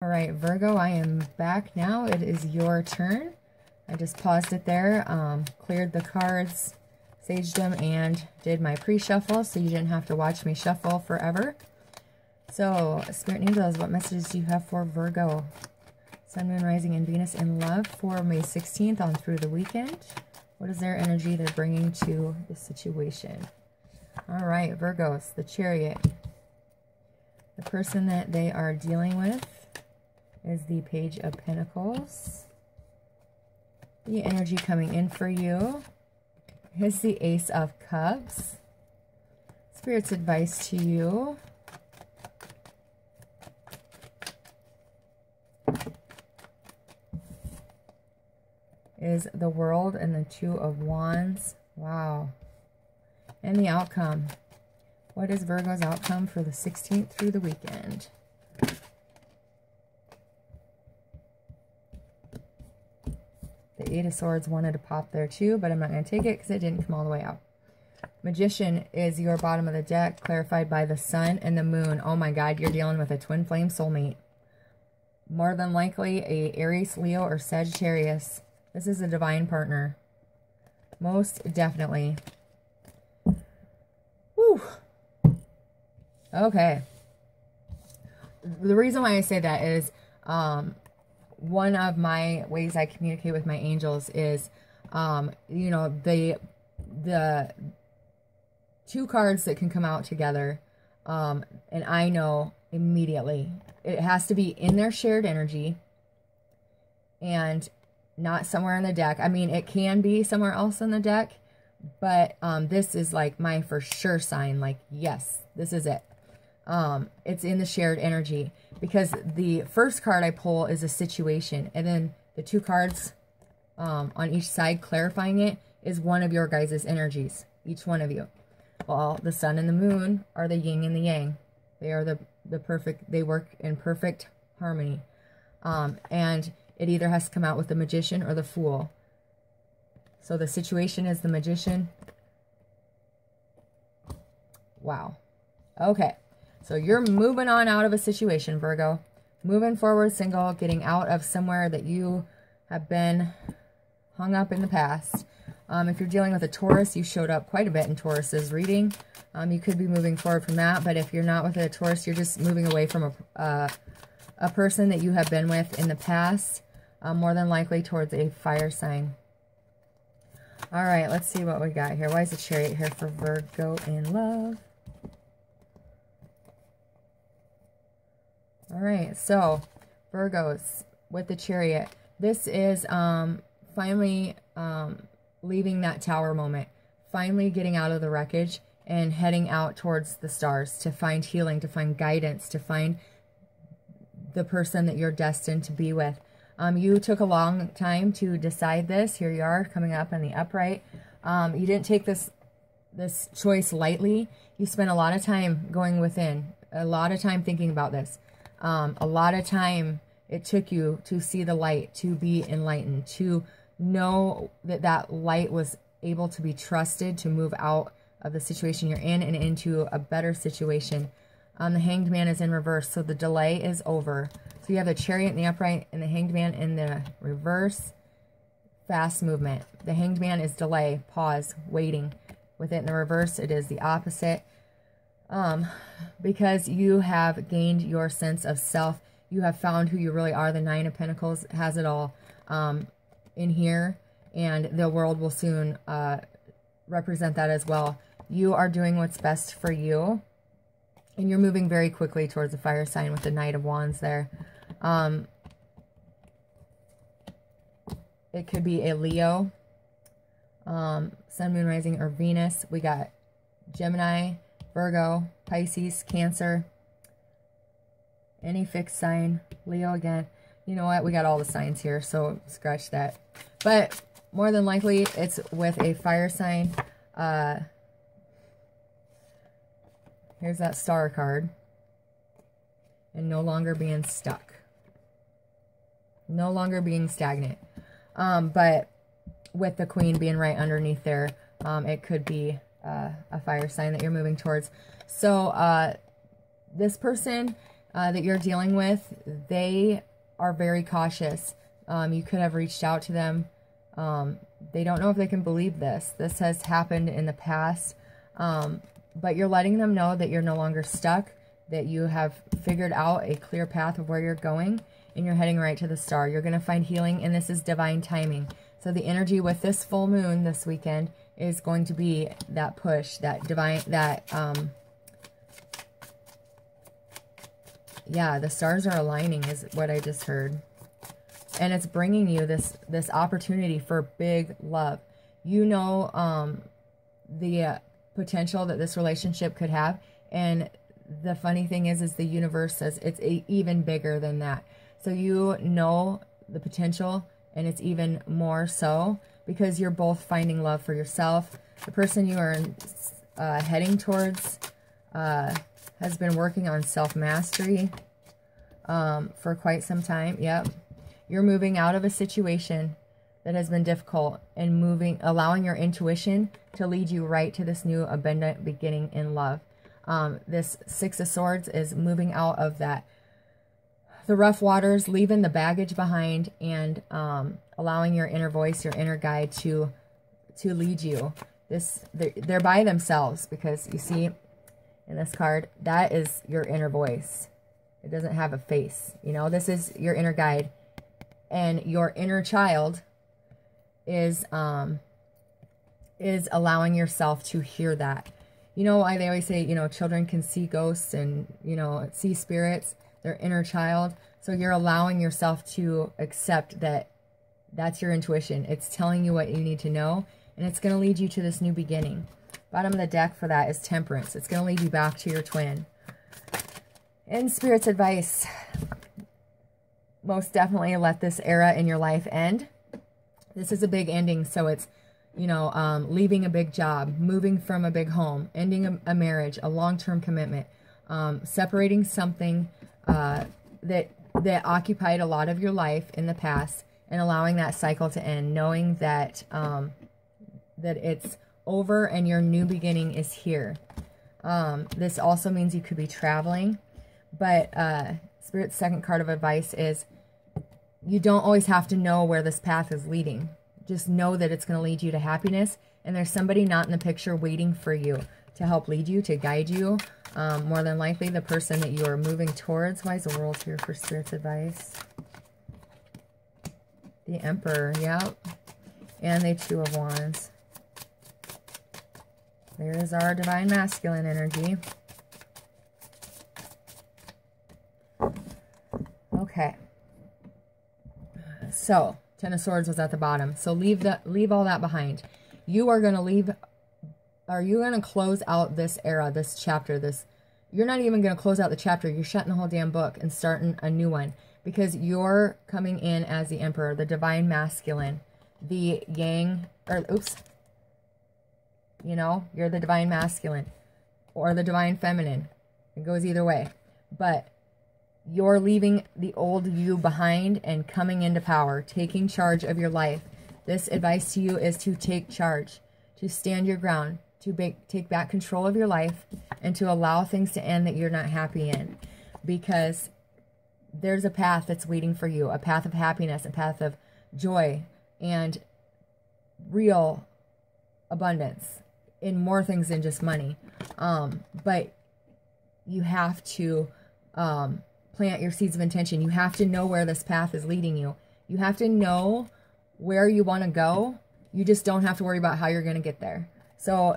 All right, Virgo, I am back now. It is your turn. I just paused it there, um, cleared the cards, saged them, and did my pre-shuffle so you didn't have to watch me shuffle forever. So, Spirit Angels, what messages do you have for Virgo? Sun, Moon, Rising, and Venus in love for May 16th on through the weekend. What is their energy they're bringing to the situation? All right, Virgos, the Chariot. The person that they are dealing with is the Page of Pentacles. The energy coming in for you is the Ace of Cups. Spirit's advice to you. is the world and the two of wands. Wow. And the outcome. What is Virgo's outcome for the 16th through the weekend? Eight of Swords wanted to pop there too, but I'm not going to take it because it didn't come all the way out. Magician is your bottom of the deck, clarified by the sun and the moon. Oh my God, you're dealing with a twin flame soulmate. More than likely a Aries, Leo, or Sagittarius. This is a divine partner. Most definitely. Whew. Okay. The reason why I say that is um, one of my ways I communicate with my angels is, um, you know, the the two cards that can come out together, um, and I know immediately it has to be in their shared energy, and not somewhere in the deck. I mean, it can be somewhere else in the deck, but um, this is like my for sure sign. Like, yes, this is it. Um, it's in the shared energy because the first card I pull is a situation, and then the two cards um, on each side clarifying it is one of your guys' energies, each one of you. Well, the sun and the moon are the yin and the yang. They are the, the perfect, they work in perfect harmony. Um, and it either has to come out with the magician or the fool. So the situation is the magician. Wow. Okay. So you're moving on out of a situation, Virgo. Moving forward single, getting out of somewhere that you have been hung up in the past. Um, if you're dealing with a Taurus, you showed up quite a bit in Taurus's reading. Um, you could be moving forward from that, but if you're not with a Taurus, you're just moving away from a, uh, a person that you have been with in the past uh, more than likely towards a fire sign. All right, let's see what we got here. Why is the chariot here for Virgo in love? All right, so Virgos with the chariot. This is um, finally um, leaving that tower moment. Finally getting out of the wreckage and heading out towards the stars to find healing, to find guidance, to find the person that you're destined to be with. Um, you took a long time to decide this. Here you are coming up in the upright. Um, you didn't take this this choice lightly. You spent a lot of time going within, a lot of time thinking about this. Um, a lot of time it took you to see the light, to be enlightened, to know that that light was able to be trusted to move out of the situation you're in and into a better situation. Um, the hanged man is in reverse, so the delay is over. So you have the chariot in the upright and the hanged man in the reverse. Fast movement. The hanged man is delay, pause, waiting. With it in the reverse, it is the opposite. Um, because you have gained your sense of self. You have found who you really are. The Nine of Pentacles has it all um, in here. And the world will soon uh, represent that as well. You are doing what's best for you. And you're moving very quickly towards the fire sign with the Knight of Wands there. Um, it could be a Leo, um, Sun, Moon, Rising, or Venus. We got Gemini, Virgo, Pisces, Cancer, any fixed sign, Leo again. You know what? We got all the signs here, so scratch that. But more than likely, it's with a fire sign. Uh, here's that star card. And no longer being stuck no longer being stagnant. Um, but with the queen being right underneath there, um, it could be uh, a fire sign that you're moving towards. So uh, this person uh, that you're dealing with, they are very cautious. Um, you could have reached out to them. Um, they don't know if they can believe this. This has happened in the past. Um, but you're letting them know that you're no longer stuck, that you have figured out a clear path of where you're going, and you're heading right to the star. You're going to find healing, and this is divine timing. So the energy with this full moon this weekend is going to be that push, that divine, that, um, yeah, the stars are aligning is what I just heard. And it's bringing you this, this opportunity for big love. You know, um, the uh, potential that this relationship could have. And the funny thing is, is the universe says it's a, even bigger than that. So you know the potential and it's even more so because you're both finding love for yourself. The person you are uh, heading towards uh, has been working on self-mastery um, for quite some time. Yep. You're moving out of a situation that has been difficult and moving, allowing your intuition to lead you right to this new abundant beginning in love. Um, this Six of Swords is moving out of that, the rough waters, leaving the baggage behind and um, allowing your inner voice, your inner guide to, to lead you. This, they're, they're by themselves because you see in this card, that is your inner voice. It doesn't have a face. You know, this is your inner guide. And your inner child is um is allowing yourself to hear that. You know why they always say, you know, children can see ghosts and, you know, see spirits, their inner child. So you're allowing yourself to accept that that's your intuition. It's telling you what you need to know, and it's going to lead you to this new beginning. Bottom of the deck for that is Temperance. It's going to lead you back to your twin. In Spirit's advice, most definitely let this era in your life end. This is a big ending, so it's, you know, um, leaving a big job, moving from a big home, ending a, a marriage, a long-term commitment, um, separating something uh, that that occupied a lot of your life in the past, and allowing that cycle to end, knowing that um, that it's over and your new beginning is here. Um, this also means you could be traveling, but uh, Spirit's second card of advice is you don't always have to know where this path is leading. Just know that it's going to lead you to happiness, and there's somebody not in the picture waiting for you to help lead you, to guide you. Um, more than likely, the person that you are moving towards. Why is the world here for Spirit's advice? The Emperor, yep. And the Two of Wands. There's our Divine Masculine energy. Okay. So, Ten of Swords was at the bottom. So leave that, leave all that behind. You are going to leave, are you going to close out this era, this chapter, this, you're not even going to close out the chapter. You're shutting the whole damn book and starting a new one because you're coming in as the Emperor, the Divine Masculine, the Yang, or oops, you know, you're the Divine Masculine or the Divine Feminine. It goes either way. But you're leaving the old you behind and coming into power, taking charge of your life. This advice to you is to take charge, to stand your ground, to take back control of your life, and to allow things to end that you're not happy in. Because there's a path that's waiting for you, a path of happiness, a path of joy, and real abundance in more things than just money. Um, but you have to um, plant your seeds of intention. You have to know where this path is leading you. You have to know where you want to go. You just don't have to worry about how you're going to get there. So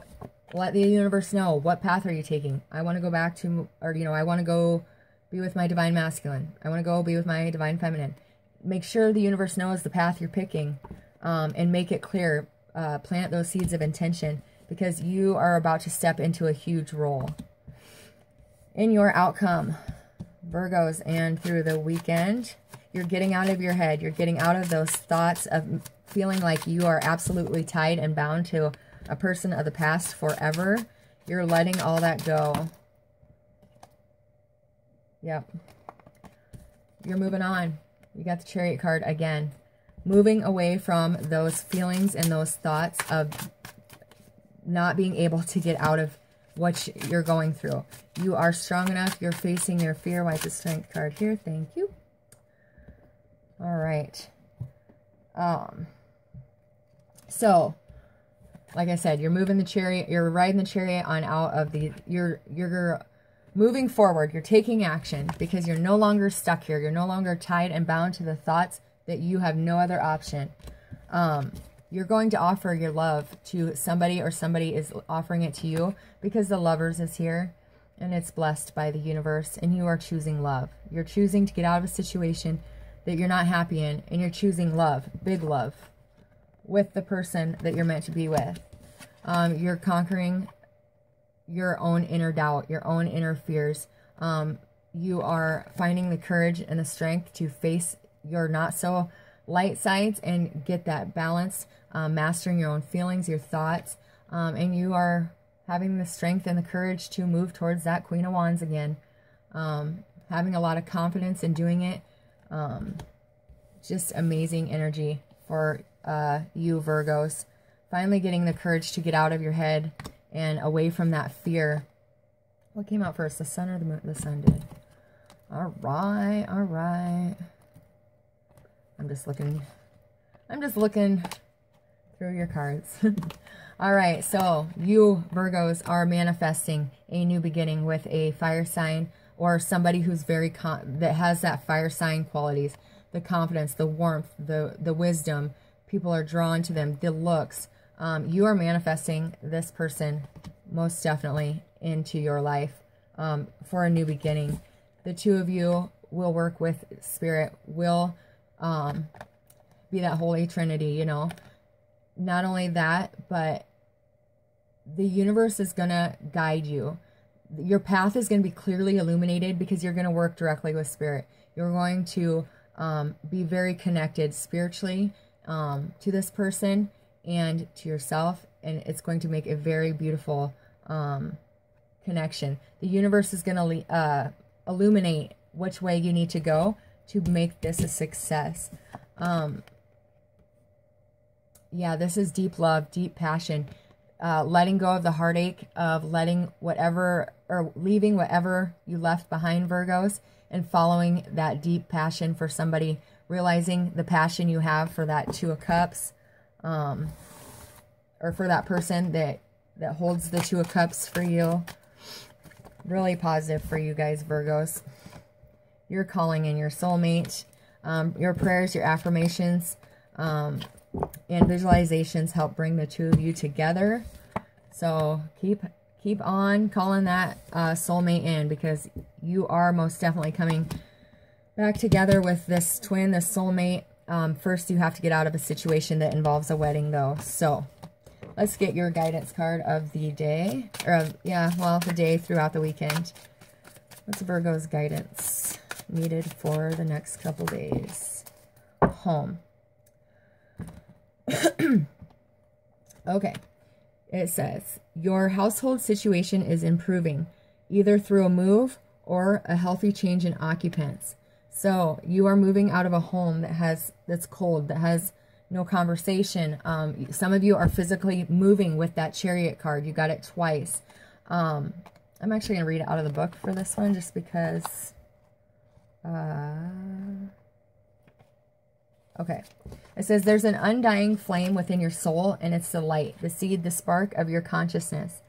let the universe know what path are you taking. I want to go back to, or, you know, I want to go be with my divine masculine. I want to go be with my divine feminine. Make sure the universe knows the path you're picking um, and make it clear. Uh, plant those seeds of intention because you are about to step into a huge role in your outcome. Virgos, and through the weekend, you're getting out of your head. You're getting out of those thoughts of feeling like you are absolutely tied and bound to a person of the past forever. You're letting all that go. Yep. You're moving on. You got the chariot card again. Moving away from those feelings and those thoughts of not being able to get out of what you're going through. You are strong enough. You're facing your fear. Why the strength card here? Thank you. All right. Um, so, like I said, you're moving the chariot. You're riding the chariot on out of the. You're you're moving forward. You're taking action because you're no longer stuck here. You're no longer tied and bound to the thoughts that you have no other option. Um, you're going to offer your love to somebody or somebody is offering it to you because the lovers is here and it's blessed by the universe and you are choosing love. You're choosing to get out of a situation that you're not happy in and you're choosing love, big love, with the person that you're meant to be with. Um, you're conquering your own inner doubt, your own inner fears. Um, you are finding the courage and the strength to face your not so light sides and get that balance, um, mastering your own feelings, your thoughts, um, and you are having the strength and the courage to move towards that Queen of Wands again. Um, having a lot of confidence in doing it. Um, just amazing energy for uh, you, Virgos. Finally getting the courage to get out of your head and away from that fear. What came out first, the sun or the moon? The sun did. All right, all right. I'm just looking, I'm just looking through your cards. all right, so you, Virgos, are manifesting a new beginning with a fire sign or somebody who's very, that has that fire sign qualities. The confidence, the warmth, the, the wisdom. People are drawn to them, the looks, um, you are manifesting this person most definitely into your life um, for a new beginning. The two of you will work with spirit, will um, be that holy trinity, you know. Not only that, but the universe is going to guide you. Your path is going to be clearly illuminated because you're going to work directly with spirit. You're going to um, be very connected spiritually um, to this person and to yourself and it's going to make a very beautiful um, connection. The universe is going to uh, illuminate which way you need to go to make this a success. Um, yeah, this is deep love, deep passion. Uh, letting go of the heartache of letting whatever or leaving whatever you left behind, Virgos, and following that deep passion for somebody, realizing the passion you have for that Two of Cups um, or for that person that that holds the two of cups for you. Really positive for you guys virgos. You're calling in your soulmate um, your prayers your affirmations um, and visualizations help bring the two of you together. So keep keep on calling that uh, soulmate in because you are most definitely coming back together with this twin this soulmate um, first, you have to get out of a situation that involves a wedding, though. So, let's get your guidance card of the day. Or, yeah, well, the day throughout the weekend. What's Virgo's guidance needed for the next couple days? Home. okay. It says, your household situation is improving, either through a move or a healthy change in occupants. So you are moving out of a home that has that's cold, that has no conversation. Um, some of you are physically moving with that chariot card. You got it twice. Um, I'm actually going to read it out of the book for this one just because... Uh, okay. It says, there's an undying flame within your soul, and it's the light, the seed, the spark of your consciousness.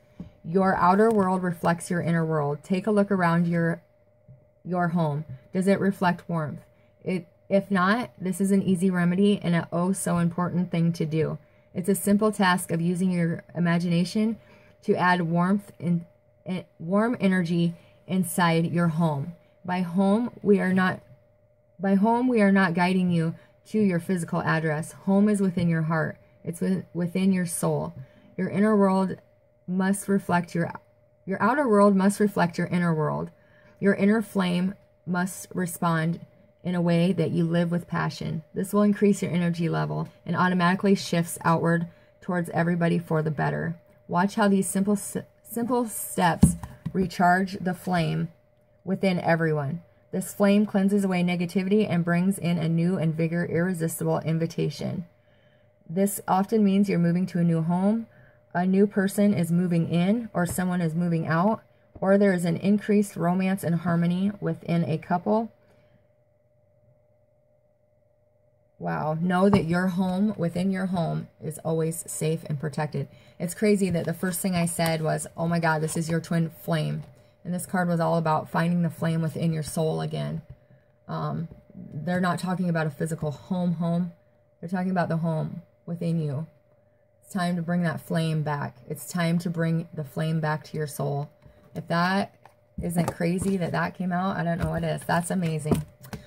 Your outer world reflects your inner world. Take a look around your your home? Does it reflect warmth? It, if not, this is an easy remedy and a oh so important thing to do. It's a simple task of using your imagination to add warmth and warm energy inside your home. By home, we are not by home we are not guiding you to your physical address. Home is within your heart. It's within your soul. Your inner world must reflect your your outer world must reflect your inner world. Your inner flame must respond in a way that you live with passion. This will increase your energy level and automatically shifts outward towards everybody for the better. Watch how these simple simple steps recharge the flame within everyone. This flame cleanses away negativity and brings in a new and vigor irresistible invitation. This often means you're moving to a new home, a new person is moving in or someone is moving out, or there is an increased romance and harmony within a couple. Wow. Know that your home, within your home, is always safe and protected. It's crazy that the first thing I said was, oh my God, this is your twin flame. And this card was all about finding the flame within your soul again. Um, they're not talking about a physical home home. They're talking about the home within you. It's time to bring that flame back. It's time to bring the flame back to your soul. If that isn't crazy that that came out, I don't know what is. That's amazing.